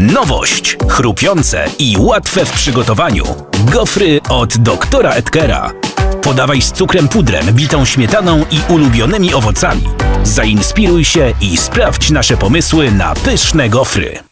Nowość, chrupiące i łatwe w przygotowaniu. Gofry od doktora Edkera. Podawaj z cukrem pudrem, bitą śmietaną i ulubionymi owocami. Zainspiruj się i sprawdź nasze pomysły na pyszne gofry.